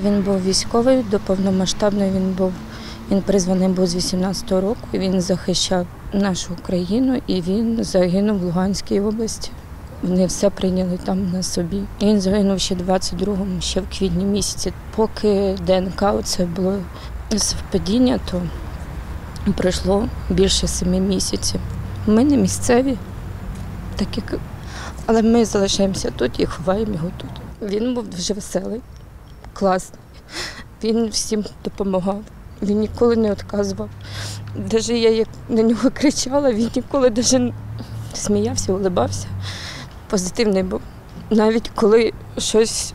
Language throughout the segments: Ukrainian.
Він був військовий до повномасштабної. Він був він призваний був з 18-го року. Він захищав нашу Україну і він загинув в Луганській області. Вони все прийняли там на собі. Він загинув ще 22-му, ще в квітні місяці. Поки ДНК це було совпадіння, то пройшло більше семи місяців. Ми не місцеві, так як... але ми залишаємося тут і ховаємо його тут. Він був дуже веселий, класний. Він всім допомагав. Він ніколи не відказував. Навіть я як на нього кричала, він ніколи навіть сміявся, улибався. Позитивний був. Навіть коли щось,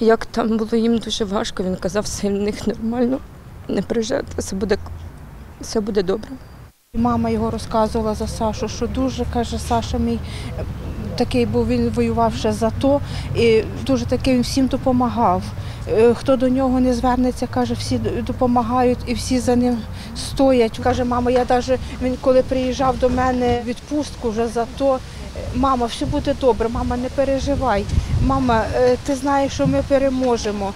як там було їм дуже важко, він казав, все в них нормально, не переживайте, все буде, все буде добре. Мама його розказувала за Сашу, що дуже каже, Саша мій такий був, він воював ще за то, і дуже такий він всім допомагав. Е, Хто до нього не звернеться, каже, всі допомагають і всі за ним стоять. Каже, мама, я навіть він коли приїжджав до мене в відпустку вже за то. е, Мама, все буде добре, мама, не переживай. Мама, е, ти знаєш, що ми переможемо.